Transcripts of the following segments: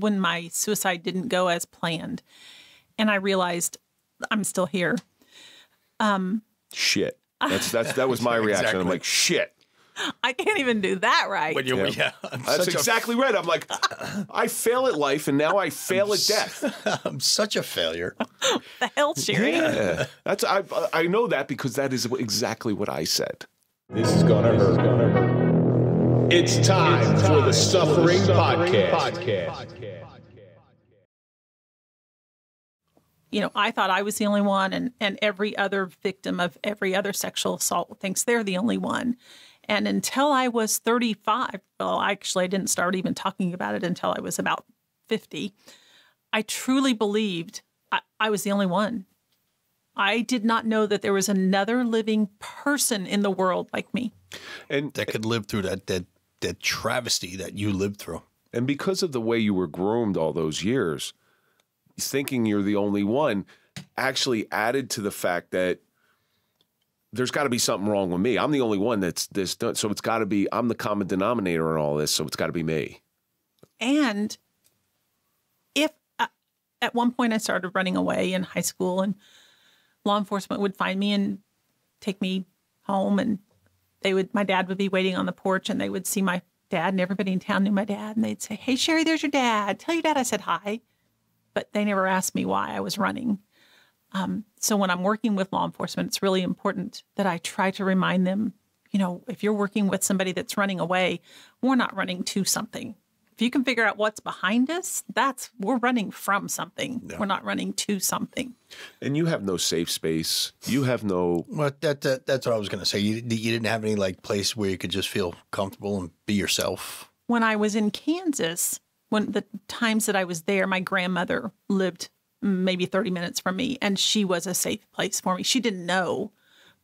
when my suicide didn't go as planned. And I realized I'm still here. Shit. That's that's that was my reaction. I'm like, shit. I can't even do that right. When you, Yeah. yeah, I'm, That's such exactly right. I'm like, I fail at life and now I fail at death. I'm such a failure. the hell, Sherrie? Yeah. That's I I know that because that is exactly what I said. This is gonna hurt. It's time for the Suffering Podcast. you know, I thought I was the only one, and and every other victim of every other sexual assault thinks they're the only one. And until I was 35, well, actually, I didn't start even talking about it until I was about 50. I truly believed I, I was the only one. I did not know that there was another living person in the world like me. And That could live through that that that travesty that you lived through. and because of the way you were groomed all those years, thinking you're the only one actually added to the fact that there's got to be something wrong with me. I'm the only one that's this done. So it's got to be I'm the common denominator in all this. So it's got to be me. And if uh, at one point I started running away in high school, and law enforcement would find me and take me home, and they would, my dad would be waiting on the porch, and they would see my dad, and everybody in town knew my dad, and they'd say, "Hey, Sherrie, there's your dad. Tell your dad I said hi," but they never asked me why I was running. Um, so when I'm working with law enforcement, it's really important that I try to remind them, you know, if you're working with somebody that's running away, we're not running to something. If you can figure out what's behind us, that's we're running from something. We're not running to something. And you have no safe space. You have no Well, that, that that's what I was going to say. You you didn't have any like place where you could just feel comfortable and be yourself. When I was in Kansas, when the times that I was there, my grandmother lived maybe 30 minutes from me and she was a safe place for me. She didn't know,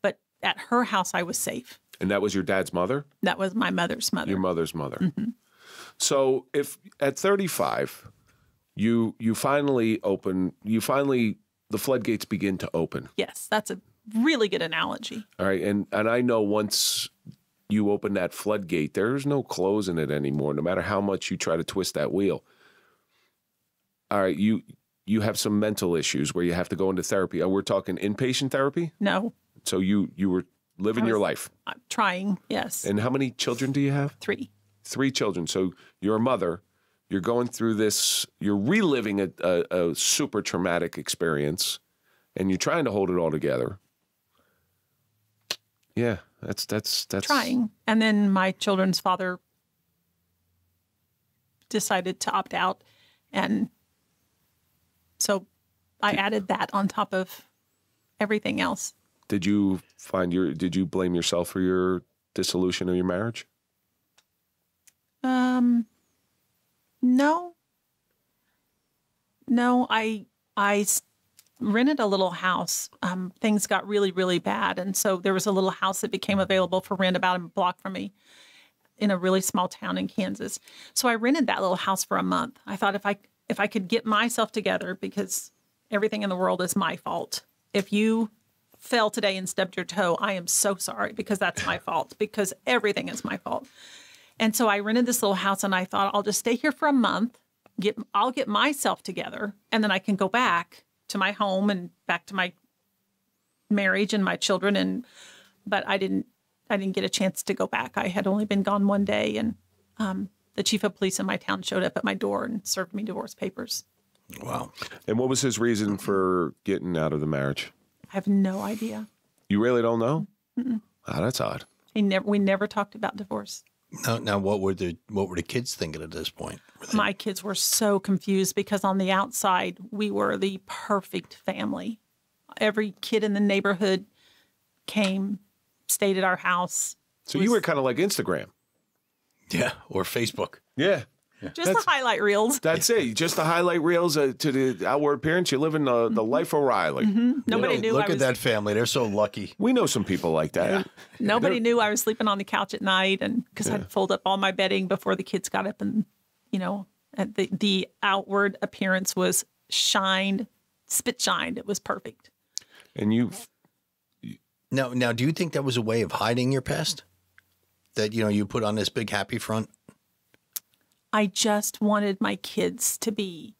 but at her house I was safe. and that was your dad's mother? That was my mother's mother. your mother's mother. Mm-hmm. So if at 35 you you finally open you finally the floodgates begin to open. yes, that's a really good analogy. All right. And and I know once you open that floodgate, there's no closing it anymore, no matter how much you try to twist that wheel. All right, you you have some mental issues where you have to go into therapy. We're talking inpatient therapy. No, So you you were living I your life. I'm trying. Yes, And how many children do you have? three. Three children. So you're a mother. You're going through this. You're reliving a, a, a super traumatic experience, and you're trying to hold it all together. Yeah, that's that's that's trying. And then my children's father decided to opt out. And so I added that on top of everything else. Did you find your? Did you blame yourself for your dissolution of your marriage? Um, no, no, I I rented a little house. Um, things got really, really bad. And so there was a little house that became available for rent about a block from me in a really small town in Kansas. So I rented that little house for a month. I thought if I, if I could get myself together because everything in the world is my fault. If you fell today and stubbed your toe, I am so sorry because that's my fault because everything is my fault. And so I rented this little house and I thought I'll just stay here for a month, get I'll get myself together and then I can go back to my home and back to my marriage and my children and but I didn't I didn't get a chance to go back. I had only been gone one day and um, the chief of police in my town showed up at my door and served me divorce papers. Wow. And what was his reason for getting out of the marriage? I have no idea. You really don't know? Ah, that's odd. He never we never talked about divorce. Now, now, what were the what were the kids thinking at this point? My kids were so confused because on the outside we were the perfect family every kid in the neighborhood came stayed at our house So you were kind of like Instagram. yeah, or Facebook. Yeah. Just That's- the highlight reels That's it. Just the highlight reels uh, to the outward appearance. You're living the, the life of Riley. nobody knew Look I at was, that family; they're so lucky. We know some people like that. nobody knew I was sleeping on the couch at night and because I'd fold up all my bedding before the kids got up and you know and the the outward appearance was shined spit shined it was perfect And you, Now, now, do you think that was a way of hiding your past? That you know you put on this big happy front. I just wanted my kids to be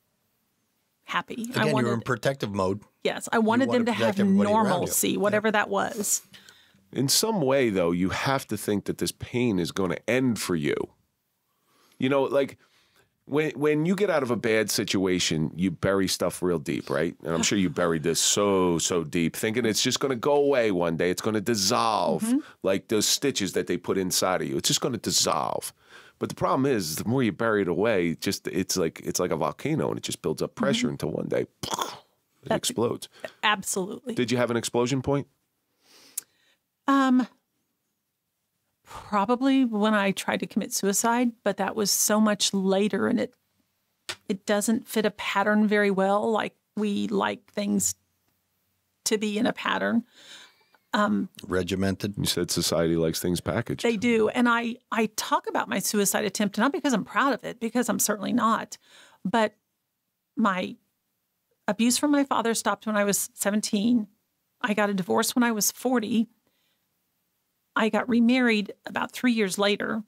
happy. I Again, you wanted, were in protective mode. yes, I wanted wanna them to have protect everybody around you. normalcy, whatever that was. In some way, though, you have to think that this pain is going to end for you. You know, like when when you get out of a bad situation, you bury stuff real deep, right? And I'm sure you buried this so so deep, thinking it's just going to go away one day. It's going to dissolve, mm-hmm. like those stitches that they put inside of you. It's just going to dissolve. But the problem is, the more you bury it away, just it's like it's like a volcano, and it just builds up pressure until one day it explodes. Absolutely. Did you have an explosion point? Um, probably when I tried to commit suicide, but that was so much later, and it it doesn't fit a pattern very well. Like we like things to be in a pattern. Um, Regimented. You said society likes things packaged. They do, and I I talk about my suicide attempt not because I'm proud of it, because I'm certainly not, but my abuse from my father stopped when I was 17. I got a divorce when I was 40. I got remarried about three years later,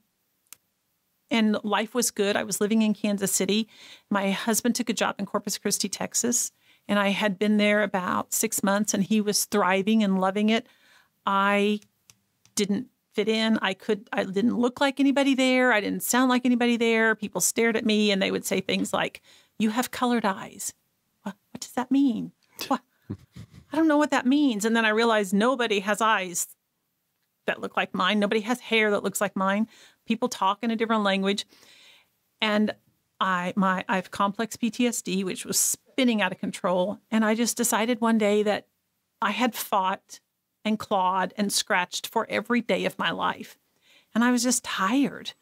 and life was good. I was living in Kansas City. My husband took a job in Corpus Christi, Texas, and I had been there about six months, and he was thriving and loving it. I didn't fit in. I could I didn't look like anybody there. I didn't sound like anybody there. People stared at me and they would say things like, "You have colored eyes." What, what does that mean? What? I don't know what that means. And then I realized nobody has eyes that look like mine. Nobody has hair that looks like mine. People talk in a different language. And I my I have complex PTSD, which was spinning out of control. And I just decided one day that I had fought and clawed and scratched for every day of my life. And I was just tired.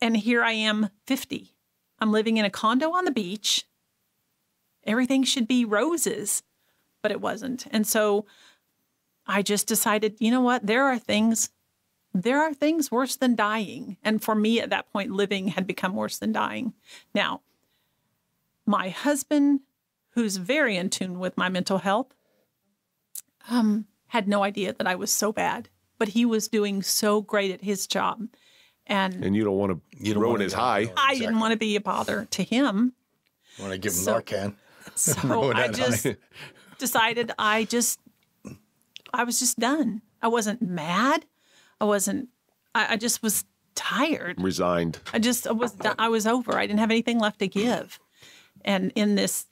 And here I am, 50. I'm living in a condo on the beach. Everything should be roses, but it wasn't. And so I just decided, you know what? There are things there are things worse than dying. And for me at that point living had become worse than dying. Now, my husband who's very in tune with my mental health um had no idea that I was so bad, but he was doing so great at his job. And and you don't want to You don't ruin wanna his high. no. I didn't want to be a bother to him. Want to give him So- Narcan? So I that just decided I just I was just done. I wasn't mad. I wasn't I, I just was tired. Resigned. I just I was done. I was over. I didn't have anything left to give. And in this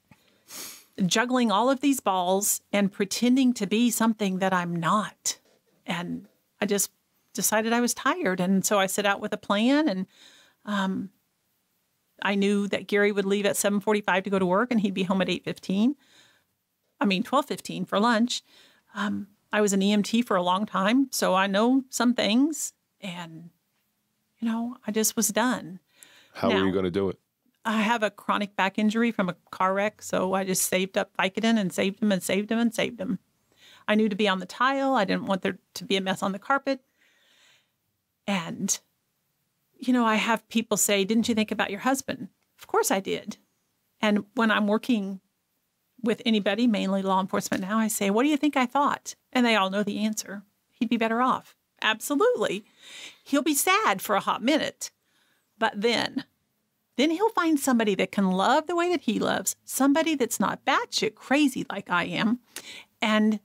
juggling all of these balls and pretending to be something that I'm not. And I just decided I was tired. And so I set out with a plan and um, I knew that Gary would leave at 7:45 to go to work and he'd be home at 8:15. I mean 12:15 for lunch. Um, I was an EMT for a long time, so I know some things and you know, I just was done. How are Now- you going to do it? I have a chronic back injury from a car wreck, so I just saved up Vicodin and saved them and saved them and saved them. I knew to be on the tile. I didn't want there to be a mess on the carpet. And, you know, I have people say, Didn't you think about your husband? Of course I did. And when I'm working with anybody, mainly law enforcement now, I say, What do you think I thought? And they all know the answer. He'd be better off. Absolutely. He'll be sad for a hot minute. But then, then he'll find somebody that can love the way that he loves, somebody that's not batshit crazy like I am, and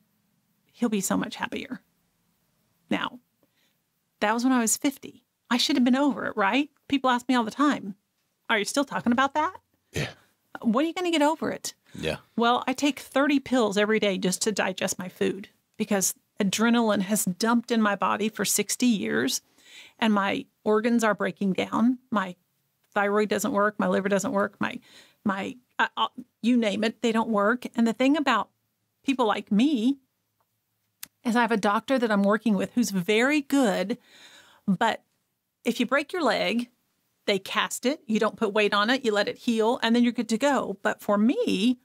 he'll be so much happier. Now, that was when I was 50. I should have been over it, right? People ask me all the time, Are you still talking about that? Yeah. When are you going to get over it? Yeah. Well, I take 30 pills every day just to digest my food because adrenaline has dumped in my body for 60 years and my organs are breaking down. My thyroid doesn't work, my liver doesn't work, my my uh, uh, you name it, they don't work. And the thing about people like me is I have a doctor that I'm working with who's very good, but if you break your leg, they cast it, you don't put weight on it, you let it heal, and then you're good to go. But for me,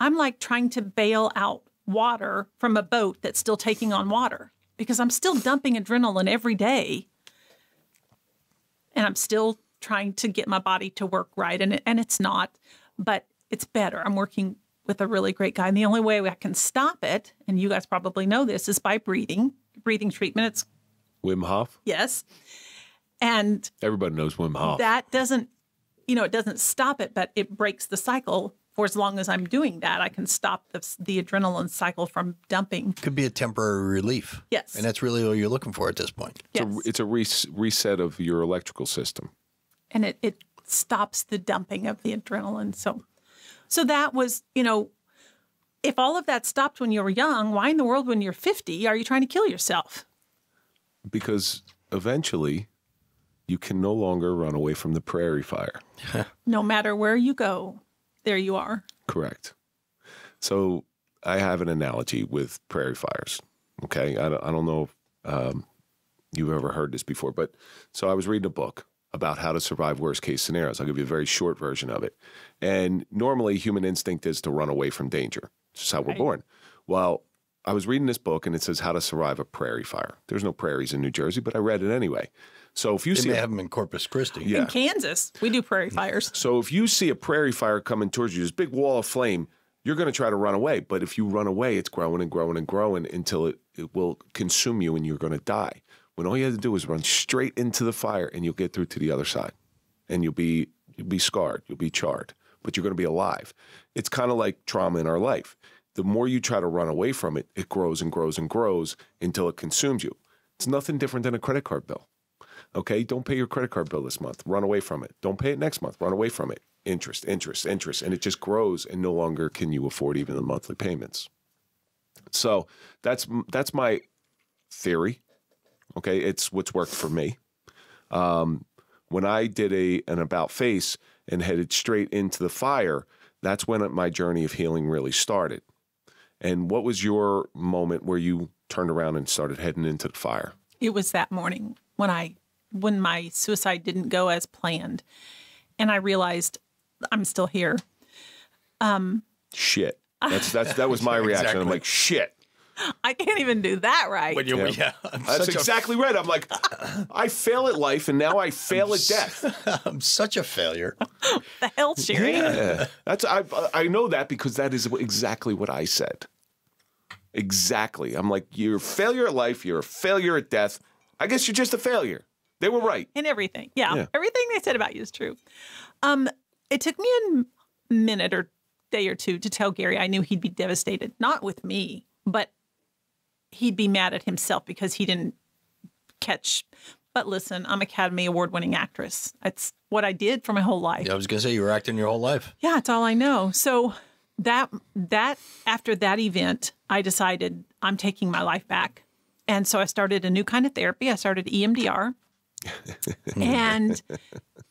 I'm like trying to bail out water from a boat that's still taking on water because I'm still dumping adrenaline every day. And I'm still trying to get my body to work right. And, it, and it's not, but it's better. I'm working with a really great guy. And the only way I can stop it, and you guys probably know this, is by breathing, breathing treatment. It's Wim Hof? yes. And Everybody knows Wim Hof. that doesn't, you know, it doesn't stop it, but it breaks the cycle. For as long as I'm doing that, I can stop the, the adrenaline cycle from dumping. Could be a temporary relief. Yes. And that's really all you're looking for at this point. it's Yes. a, it's a res- reset of your electrical system. And it, it stops the dumping of the adrenaline. So, so that was, you know, if all of that stopped when you were young, why in the world, when you're 50, are you trying to kill yourself? Because eventually you can no longer run away from the prairie fire. No matter where you go, there you are. Correct. So I have an analogy with prairie fires. Okay. I don't, I don't know if um, you've ever heard this before, but so I was reading a book about how to survive worst case scenarios. I'll give you a very short version of it. And normally, human instinct is to run away from danger. It's just how we're Right. born. Well, I was reading this book and it says how to survive a prairie fire. There's no prairies in New Jersey, but I read it anyway. So if you They see may a- have them in Corpus Christi. Yeah. In Kansas, we do prairie fires. so if you see a prairie fire coming towards you, this big wall of flame, you're going to try to run away. But if you run away, it's growing and growing and growing until it, it will consume you and you're going to die. When all you have to do is run straight into the fire and you'll get through to the other side. And you'll be you'll be scarred, you'll be charred, but you're going to be alive. It's kind of like trauma in our life. The more you try to run away from it, it grows and grows and grows until it consumes you. It's nothing different than a credit card bill. Okay, don't pay your credit card bill this month. Run away from it. Don't pay it next month. Run away from it. Interest, interest, interest. And it just grows and no longer can you afford even the monthly payments. So that's that's my theory. Okay, it's what's worked for me. Um, when I did a an about face and headed straight into the fire, that's when my journey of healing really started. And what was your moment where you turned around and started heading into the fire? It was that morning when I when my suicide didn't go as planned, and I realized I'm still here. Um, Shit. That's that's that was my reaction. I'm like, shit. I can't even do that right. When you, Yeah. yeah. That's such exactly right. I'm like, I fail at life and now I fail at death. A, I'm such a failure. the hell, Sherrie? Yeah. That's I I know that because that is exactly what I said. Exactly. I'm like, you're a failure at life, you're a failure at death. I guess you're just a failure. They were right. In everything. Yeah, Yeah. everything they said about you is true. Um, it took me a minute or day or two to tell Gary I knew he'd be devastated, not with me, but he'd be mad at himself because he didn't catch. But listen, I'm Academy Award winning actress. That's what I did for my whole life. Yeah, I was going to say you were acting your whole life. Yeah, it's all I know. So that that after that event, I decided I'm taking my life back. And so I started a new kind of therapy. I started E EMDR. and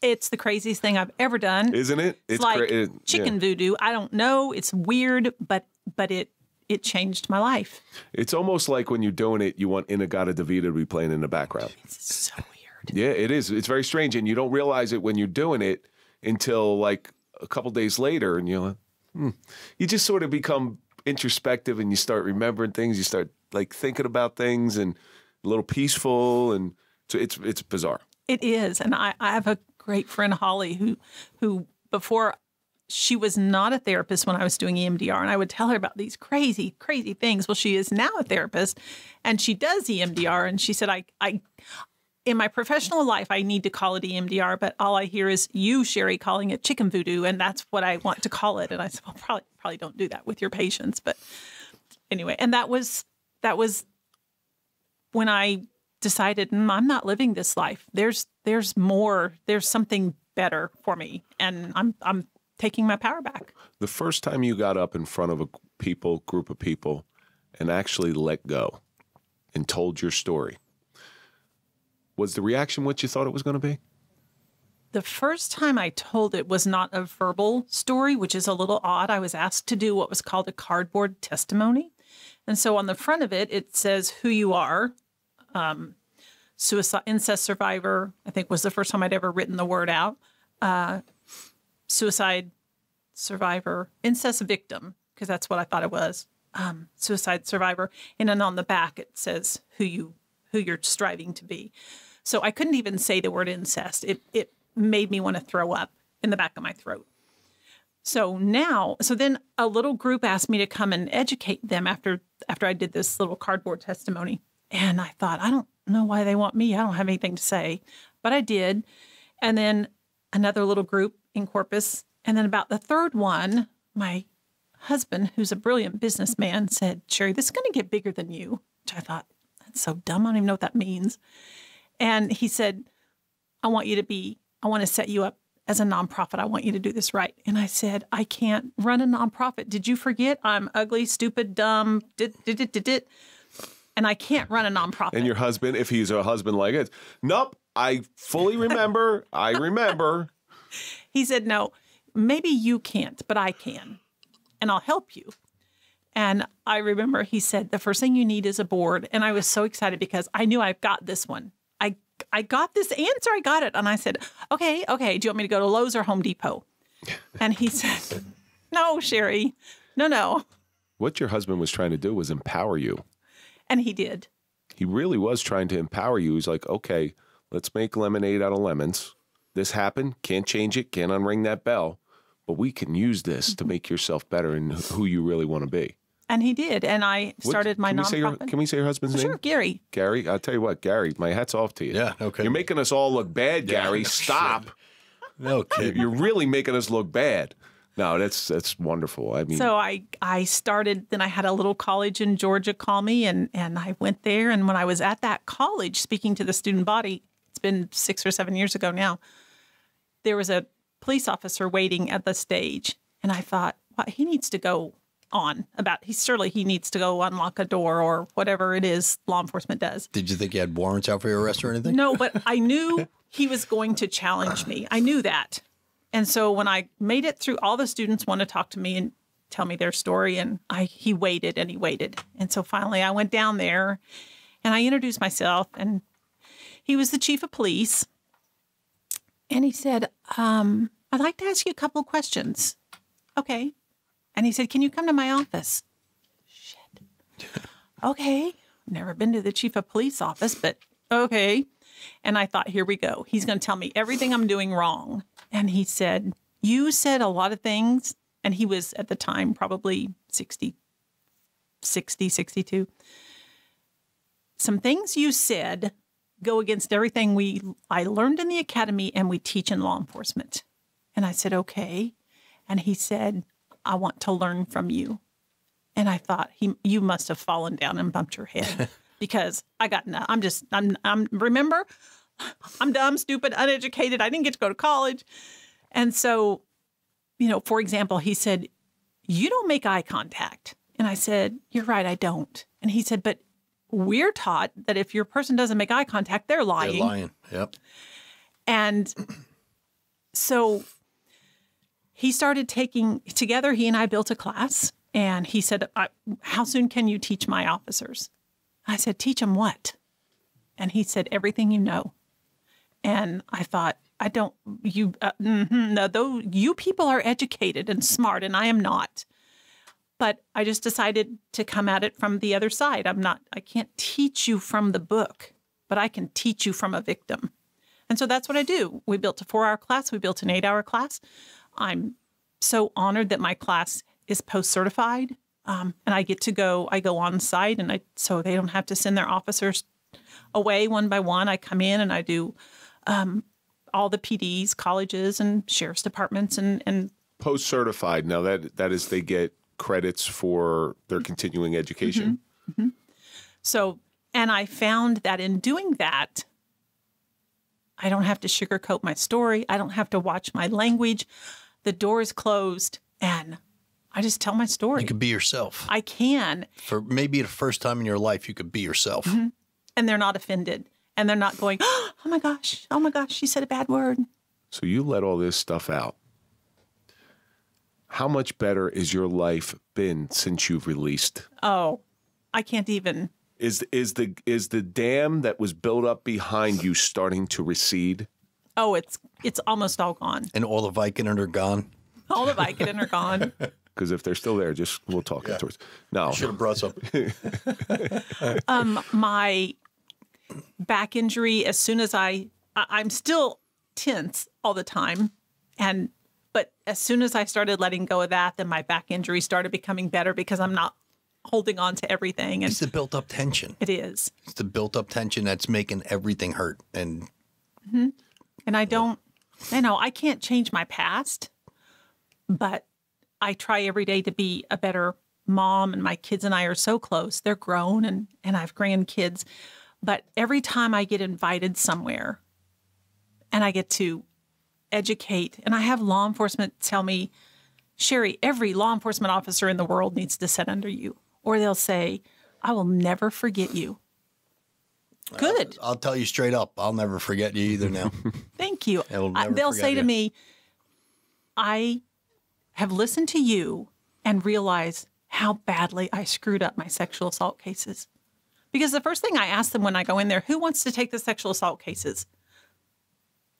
it's the craziest thing I've ever done. Isn't it? It's, like cra- it- chicken yeah. voodoo. I don't know. It's weird, but but it it changed my life. It's almost like when you're doing it, you want In-A-Gadda-Da-Vida to be playing in the background. It's so weird. Yeah, it is. It's very strange, and you don't realize it when you're doing it until like a couple days later, and you're like, hmm. you just sort of become introspective, and you start remembering things. You start like thinking about things, and a little peaceful, and so it's it's bizarre. It is, and I, I have a great friend Holly who who before she was not a therapist when I was doing EMDR, and I would tell her about these crazy crazy things. Well, she is now a therapist, and she does EMDR, and she said I I. In my professional life, I need to call it EMDR, but all I hear is you, Sherrie, calling it chicken voodoo, and that's what I want to call it. And I said, well, probably probably don't do that with your patients, but anyway. And that was that was when I decided "Mm, I'm not living this life. There's there's more. There's something better for me, and I'm I'm taking my power back. The first time you got up in front of a people group of people and actually let go and told your story, was the reaction what you thought it was going to be? The first time I told it was not a verbal story, which is a little odd. I was asked to do what was called a cardboard testimony. And so on the front of it, it says who you are. Um, suicide, incest survivor, I think was the first time I'd ever written the word out. Uh, suicide survivor, incest victim, because that's what I thought it was. Um, suicide survivor. And then on the back, it says who you who you're striving to be. So I couldn't even say the word incest. It it made me want to throw up in the back of my throat. So now, so then a little group asked me to come and educate them after after I did this little cardboard testimony. And I thought, I don't know why they want me. I don't have anything to say. but I did. And then another little group in Corpus. And then about the third one, my husband, who's a brilliant businessman, said, Sherrie, this is going to get bigger than you. Which I thought, that's so dumb. I don't even know what that means. And he said, I want you to be, I want to set you up as a nonprofit. I want you to do this right. And I said, I can't run a nonprofit. Did you forget I'm ugly, stupid, dumb, did, did, did, did, did. And I can't run a nonprofit. And your husband, if he's a husband like it, nope, I fully remember. I remember. He said, No, maybe you can't, but I can, and I'll help you. And I remember he said, The first thing you need is a board. And I was so excited because I knew I've got this one. I, I got this answer. I got it. And I said, Okay, okay. Do you want me to go to Lowe's or Home Depot? And he said, No, Sherrie, no, no. What your husband was trying to do was empower you. And he did. He really was trying to empower you. He's like, okay, let's make lemonade out of lemons. This happened. Can't change it. Can't unring that bell. But we can use this to make mm-hmm. yourself better and who you really want to be. And he did. And I What- started my can we, say your, nonprofit. can we say your husband's sure, name? Gary. Gary. I'll tell you what, Gary, my hat's off to you. Yeah, okay. You're making us all look bad, Yeah, Gary. no Stop. No kidding. You're really making us look bad. No, that's that's wonderful. I mean, So I I started then I had a little college in Georgia call me and and I went there and when I was at that college speaking to the student body it's been 6 or 7 years ago now there was a police officer waiting at the stage and I thought well, he needs to go on about he surely he needs to go unlock a door or whatever it is law enforcement does Did you think you had warrants out for your arrest or anything? no, but I knew he was going to challenge me. I knew that. And so when I made it through, all the students want to talk to me and tell me their story. And I he waited and he waited. And so finally I went down there and I introduced myself and he was the chief of police. And he said, um, I'd like to ask you a couple of questions. Okay. And he said, Can you come to my office? Shit. okay. Never been to the chief of police office, but okay. And I thought, here we go. He's going to tell me everything I'm doing wrong. And he said, You said a lot of things. And he was at the time probably 60, 60, 62. Some things you said go against everything we I learned in the academy and we teach in law enforcement. And I said, okay. And he said, I want to learn from you. And I thought, he, you must have fallen down and bumped your head because I got, no, I'm just, I'm, I'm, remember, I'm dumb, stupid, uneducated. I didn't get to go to college. And so, you know, for example, he said, you don't make eye contact. And I said, you're right, I don't. And he said, but we're taught that if your person doesn't make eye contact, they're lying. They're lying. Yep. And so he started taking together, he and I built a class. And he said, How soon can you teach my officers? I said, Teach them what? And he said, Everything you know. And I thought, I don't, you, uh, mhm, no, though you people are educated and smart, and I am not. But I just decided to come at it from the other side. I'm not, I can't teach you from the book, but I can teach you from a victim. And so that's what I do. We built a four hour class, we built an eight hour class. I'm so honored that my class is post certified. Um, and I get to go, I go on site, and I so they don't have to send their officers away one by one. I come in and I do um, all the PDs, colleges, and sheriff's departments, and and post certified. Now that that is they get credits for their continuing education. Mm-hmm. Mm-hmm. So, and I found that in doing that, I don't have to sugarcoat my story. I don't have to watch my language. The door is closed and I just tell my story. You could be yourself. I can. For maybe the first time in your life, you could be yourself. Mm-hmm. And they're not offended. And they're not going, oh my gosh, oh my gosh, she said a bad word. So you let all this stuff out. How much better is your life been since you've released? Oh, I can't even. Is is the is the dam that was built up behind you starting to recede? Oh, it's it's almost all gone. And all the Vicodin are gone. All the Vicodin are gone. Because if they're still there, just we'll talk afterwards. No, Should have brought some. um, my back injury as soon as I, I I'm still tense all the time and but as soon as I started letting go of that then my back injury started becoming better because I'm not holding on to everything and It's the built up tension. it is It's the built up tension that's making everything hurt. And mm-hmm. And I don't, you know, I can't change my past, but I try every day to be a better mom. And my kids and I are so close. They're grown and, and I have grandkids. But every time I get invited somewhere and I get to educate, and I have law enforcement tell me, Sherrie, every law enforcement officer in the world needs to sit under you. Or they'll say, I will never forget you. Good. I'll tell you straight up, I'll never forget you either now. Thank you. I will I- never they'll forget say to me, I have listened to you and realized how badly I screwed up my sexual assault cases. Because the first thing I ask them when I go in there, who wants to take the sexual assault cases?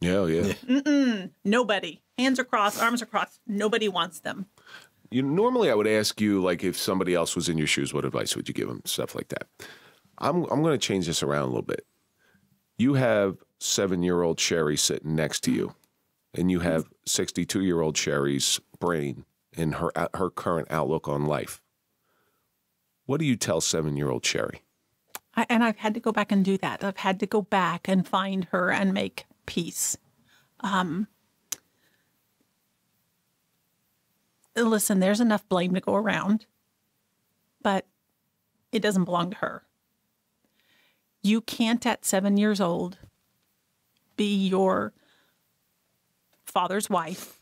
Yeah, yeah. Nobody. Hands are crossed, arms are crossed. Nobody wants them. You normally I would ask you like if somebody else was in your shoes, what advice would you give them? Stuff like that. I'm I'm going to change this around a little bit. You have seven year old Sherrie sitting next to you, and you have 62 year old Sherrie's brain and her her current outlook on life. What do you tell seven year old Sherrie? I, and I've had to go back and do that. I've had to go back and find her and make peace. Um, listen, there's enough blame to go around, but it doesn't belong to her. You can't, at seven years old, be your father's wife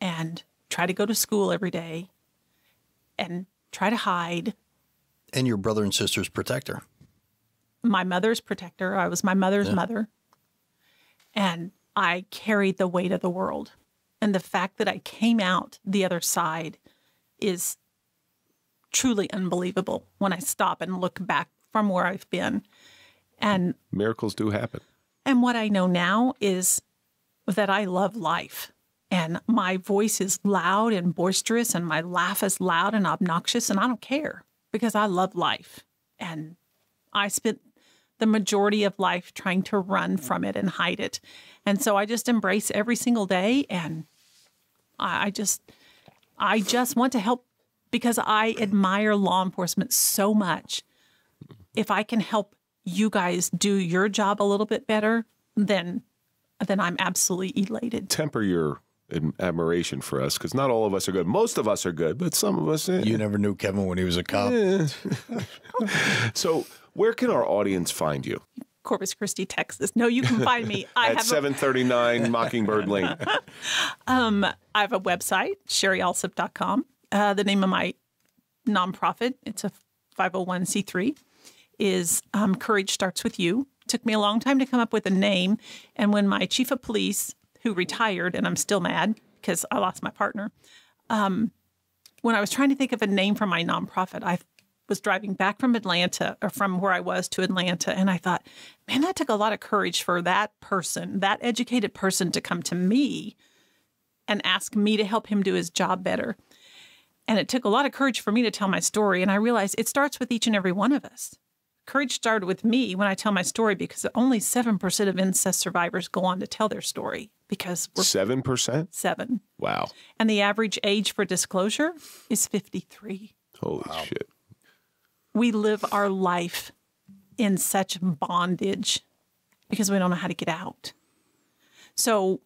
and try to go to school every day and try to hide and your brother and sister's protector. my mother's protector. I was my mother's mother. And I carried the weight of the world. And the fact that I came out the other side is truly unbelievable when I stop and look back from where I've been. And Miracles do happen. and what I know now is that I love life. And my voice is loud and boisterous, and my laugh is loud and obnoxious, and I don't care because I love life. And I spent the majority of life trying to run from it and hide it. And so I just embrace every single day. And I, I just, I just want to help because I admire law enforcement so much. If I can help you guys do your job a little bit better, then then I'm absolutely elated. Temper your admiration for us because not all of us are good. Most of us are good, but some of us. eh. You never knew Kevin when he was a cop. So, where can our audience find you? Corpus Christi, Texas. No, you can find me. I At have a, 739 Mockingbird Lane. I have a website, sherrieallsup.com. Uh, the name of my nonprofit, it's a 501c3, is um, Courage Starts With You. Took me a long time to come up with a name. And when my chief of police, who retired, and I'm still mad because I lost my partner, um, when I was trying to think of a name for my nonprofit, I was driving back from Atlanta or from where I was to Atlanta, and I thought, man, that took a lot of courage for that person, that educated person, to come to me and ask me to help him do his job better. And it took a lot of courage for me to tell my story. And I realized it starts with each and every one of us. Courage started with me when I tell my story because only 7% of incest survivors go on to tell their story because we're 7%? seven. Wow. And the average age for disclosure is 53. Holy shit. We live our life in such bondage because we don't know how to get out. So,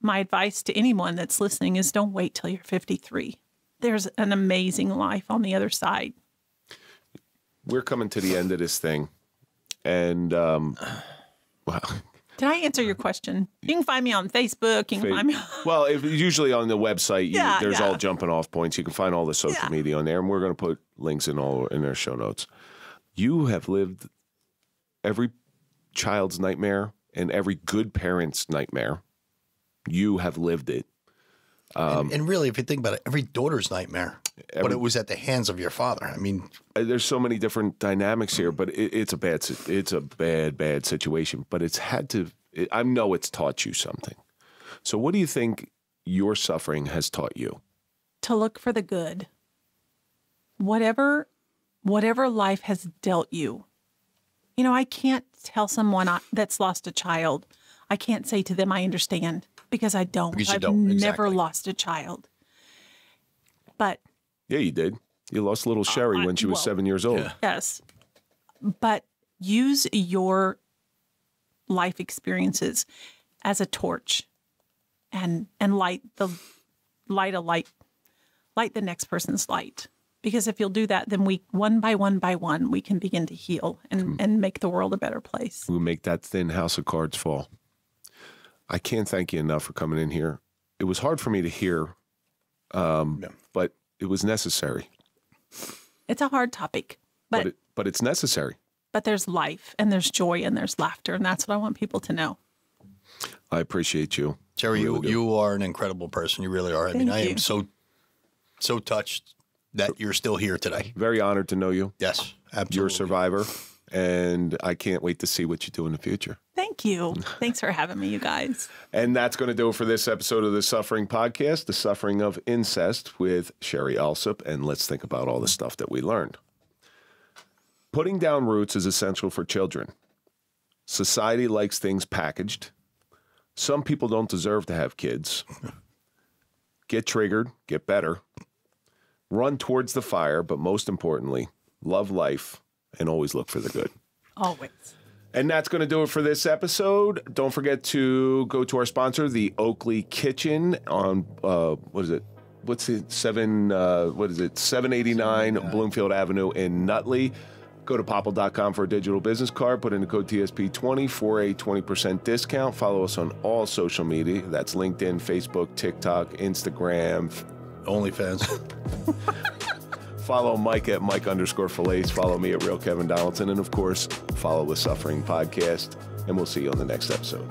my advice to anyone that's listening is don't wait till you're 53. There's an amazing life on the other side. We're coming to the end of this thing. And, um, well, Did I answer your question? You can find me on Facebook. You can find me. well, if, usually on the website, you, Yeah, there's yeah. all jumping off points. You can find all the social Yeah. media on there, and we're going to put links in all in our show notes. You have lived every child's nightmare and every good parent's nightmare. You have lived it. and, um, and really, if you think about it, every daughter's nightmare. But it was at the hands of your father. I mean, Uh, There's so many different dynamics here, but it, it's a bad, it's a bad, bad situation. But it's had to. It, I know it's taught you something. So, what do you think your suffering has taught you? to look for the good. Whatever whatever life has dealt you. You know, I can't tell someone I, that's lost a child. I can't say to them I understand because I don't. Because you I've don't, never exactly. lost a child. But Yeah, you did. You lost little Sherrie I- when she was well, seven years old. yes. But use your life experiences as a torch and and light the light a light light the next person's light because if you'll do that then we one by one by one we can begin to heal and and make the world a better place We make that thin house of cards fall. I can't thank you enough for coming in here. It was hard for me to hear, um, Yeah. But it was necessary. it's a hard topic But but it, but it's necessary. but there's life and there's joy and there's laughter and that's what i want people to know I appreciate you. Jerry, I you, really do. you are an incredible person. You really are. I mean, Thank I am so so touched that you're still here today. Very honored to know you. Yes, absolutely. You're a survivor, and I can't wait to see what you do in the future. thank you thanks for having me you guys And that's going to do it for this episode of the Suffering Podcast, The Suffering of Incest with Sherrie Allsup. And let's think about all the stuff that we learned. Putting down roots is essential for children. Society likes things packaged. Some people don't deserve to have kids. Get triggered, get better. Run towards the fire, but most importantly, love life and always look for the good. always And that's going to do it for this episode. Don't forget to go to our sponsor, the Oakley Kitchen, on uh, what is it? What's it? Seven? Uh, what is it? Seven eighty nine Bloomfield Avenue in Nutley. Go to popple.com for a digital business card. Put in the code TSP20 for a 20% discount. Follow us on all social media. That's LinkedIn, Facebook, TikTok, Instagram. OnlyFans. Follow Mike at Mike underscore Failace. Follow me at Real Kevin Donaldson. And of course, follow the Suffering Podcast. And we'll see you on the next episode.